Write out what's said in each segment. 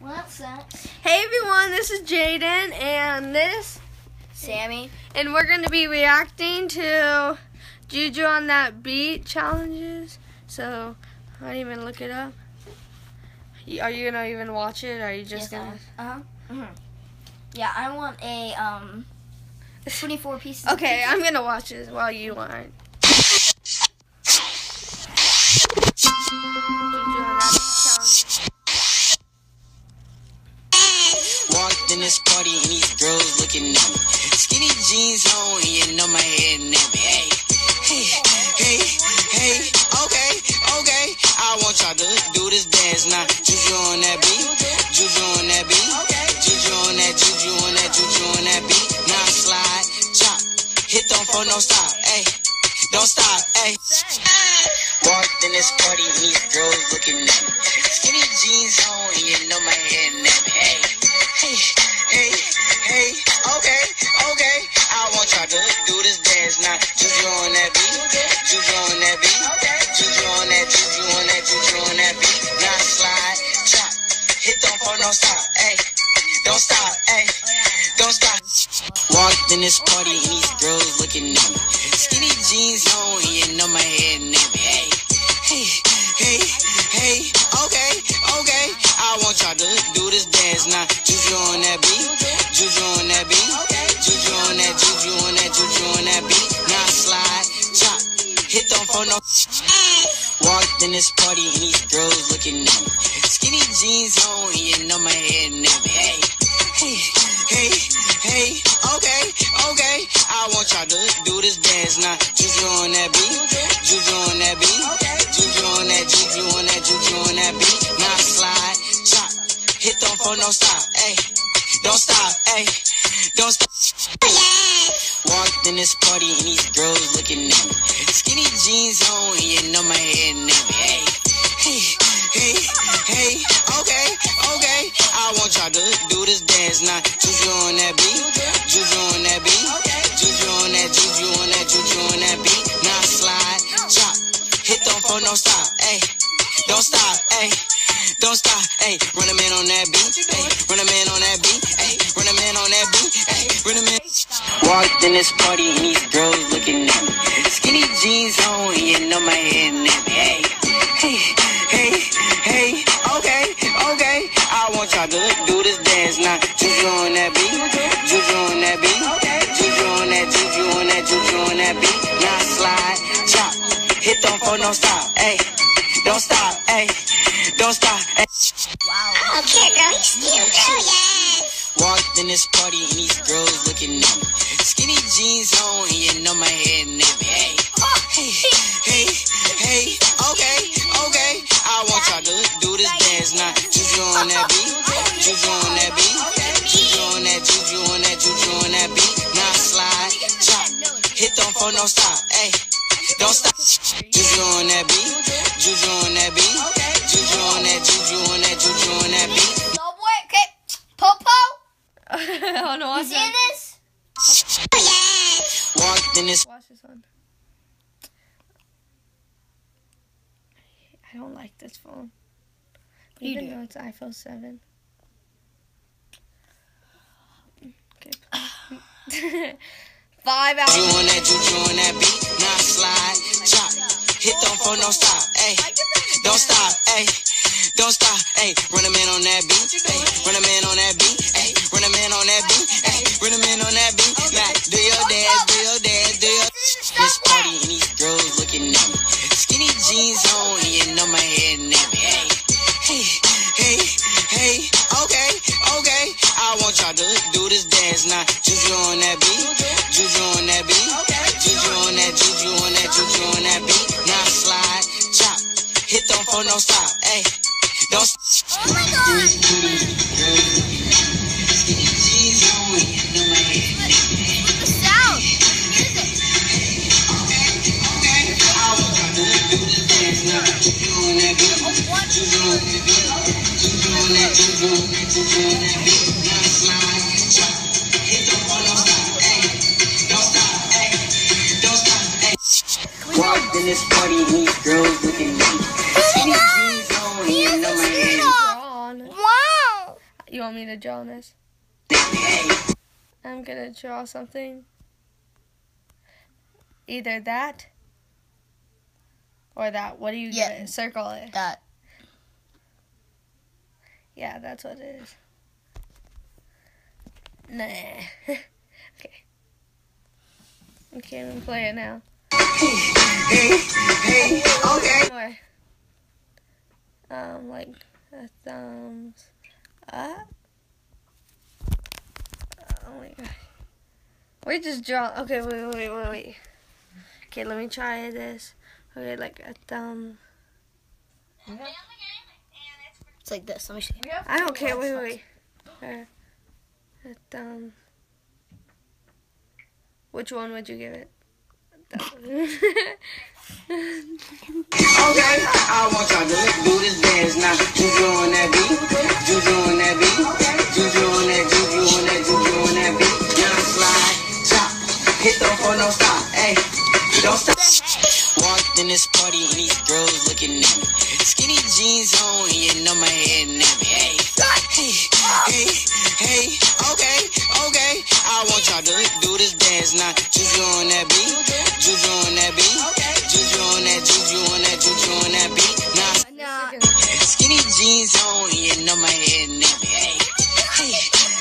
What's that? Hey everyone, this is Jaden and this, Sammy. and we're going to be reacting to Juju on that beat challenges. So, I didn't even look it up. Are you going to even watch it? Or are you just yes, going Uh huh. hmm Yeah, I want a um, 24 pieces. Okay, I'm going to watch this while you aren't. In this party and these girls looking at me. Skinny jeans on and you know my head nappy. Hey, hey, hey, hey, okay, okay. I want y'all to do this dance now. Juju on that beat, Juju on that beat, Juju on that, Juju on that, Juju on that beat. Now slide, chop, hit don't for no stop. Hey, don't stop. Hey. Walked in this party and these girls looking at me. Skinny jeans on and you know my head nappy. Hey. Hey, hey, hey, okay, okay. I want y'all to do this dance now. Juju on that beat, Juju on that beat, Juju on that, Juju on that, Juju on that beat. Now slide, chop, hit don't no stop, hey, don't stop, hey, don't stop. Walked in this party dance now. Juju on that beat, Juju on that beat, Juju on that, Juju on that, Juju on that beat. Now slide, chop, hit don't for no. Walked in this party and these girls looking at me. Skinny jeans on, and you know my head nappy. Hey, hey, hey, hey, okay, okay. I want y'all to do this dance now. Juju on that beat, don't no stop, hey, don't stop, hey, don't stop. Walked in this party and these girls looking at me. Skinny jeans on, and you know my head nappy. Hey, hey, hey, hey, okay, okay. I want y'all to do this dance now. Juju on that beat, Juju on that beat, Juju on that, Juju on that, Juju on that beat. Now slide, chop, hit don't for no stop, hey, don't stop, hey. Don't stop, hey, run a man on that beat, hey, run a man on that beat, hey, run a man on that beat, hey, run a man. Walked in this party and these girls looking at me. Skinny jeans on, and you know my head nappy. Hey, hey, hey, hey, okay, okay. I want y'all to do this dance now. Juju on that beat, Juju on that beat, Juju on that, Juju on that, Juju on that beat. Now slide, chop, hit don't for no stop. Hey, don't stop. Hey, don't stop. Hey. Wow. Okay, girl, he's too, yeah. Walked in this party and these girls looking at me. Skinny jeans on, and you know my head nappy. Hey, hey, hey, hey, okay, okay. I want y'all to do this dance now. Juju on that beat, Juju on that beat, Juju on that, Juju on that, Juju on that beat. Now slide, chop, hit don't for no stop. Hey, don't stop. Juju on that beat, Juju on that beat, Juju on that, Juju on that, Juju on that beat. No boy. Okay. Popo. oh no, You see this? Walked in this. Watch this one. I don't like this phone. You Even do. though it's iPhone 7. Okay. Five Juju hours. on that, juju on that beat. Now slide, chop, hit don't stop. Hey, don't stop. Hey, don't stop. Hey, run a man on that beat. Hey, run a man on that beat. Hey, run a man on that beat. Hey, run a man on that beat. Hit don't for no stop. Hey, don't. Stop. Oh my god. The sound. Music. Walked in this party and these girls looking at me. You know my head. They're on. Wow. You want me to draw on this? I'm gonna draw something. Either that or that. What do you Yeah. Circle it. That. Yeah, that's what it is. Nah. okay. I can't even play it now. Hey, hey, okay. Um, like a thumbs Oh my god. We just draw. Okay, wait, wait, wait, wait. Okay, let me try this. Okay, like a thumb. It's like this. Let me see. I don't care. Wait, wait, wait. Uh, a thumb. Which one would you give it? Okay, I want y'all to do this dance now. On that this party and these girls looking at me. Skinny jeans on and you know my head nappy. Hey, hey, hey, hey, okay, okay. I want y'all to do this dance now. Juju on that beat, juju on that beat, juju on that, juju on that, juju on that beat. Now Nah. Skinny jeans on, and you know my head nappy. Hey, hey,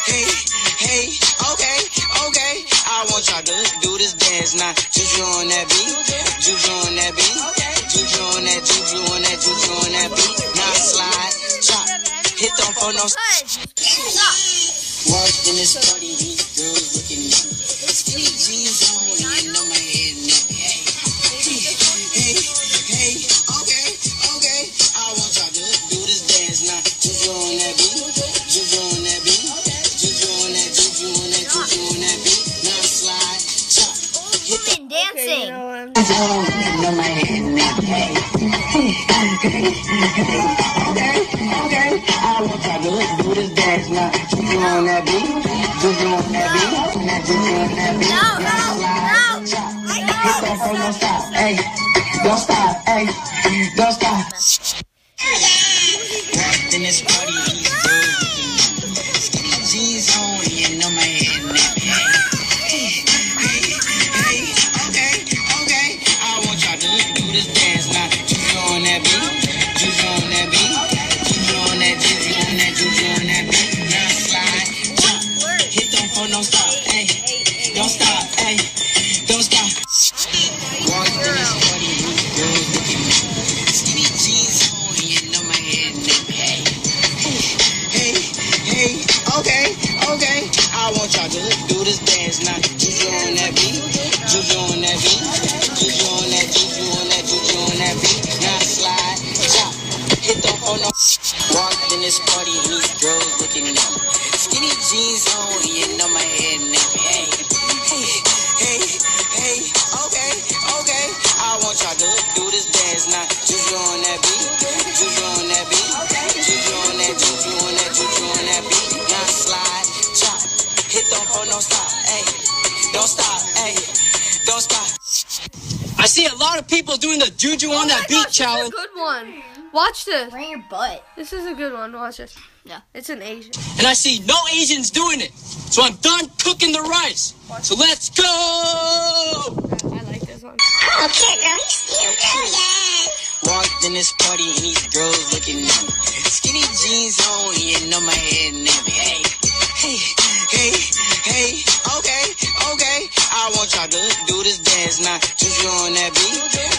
hey, hey, okay, okay. I want y'all to do this dance now. Juju on that beat, juju on that beat, them no. Walked this party, these girls looking at me. Skinny jeans on, and know my head. Hey, hey, hey, okay, okay. I want y'all to do this dance now. Juju on that beat, juju on that beat, juju on that, juju on that, juju on that beat. Now slide, chop, hit the dancing. Okay, you know don't stop, hey, don't stop, hey, don't stop. Skinny jeans on and you know my head nappy. Hey, hey, hey, hey, okay, okay. I want y'all to do this dance now. Juju on that beat, juju on that beat, juju on that, juju on that, juju on that beat. Now slide, chop, hit them for no stop, hey, don't stop, hey, don't stop. I see a lot of people doing the juju on oh that beat Gosh, this is challenge. a good one. Watch this. Bring your butt. This is a good one. Watch this. Yeah. It's an Asian. and I see no Asians doing it. So I'm done cooking the rice. So let's go! I like this one. Okay, girl, you go, yes. Walked in this party and these girls looking at me. Skinny jeans on and you know my head nappy. Hey, hey, hey, hey, okay, okay. I want y'all to do this dance now. Juju on that beat,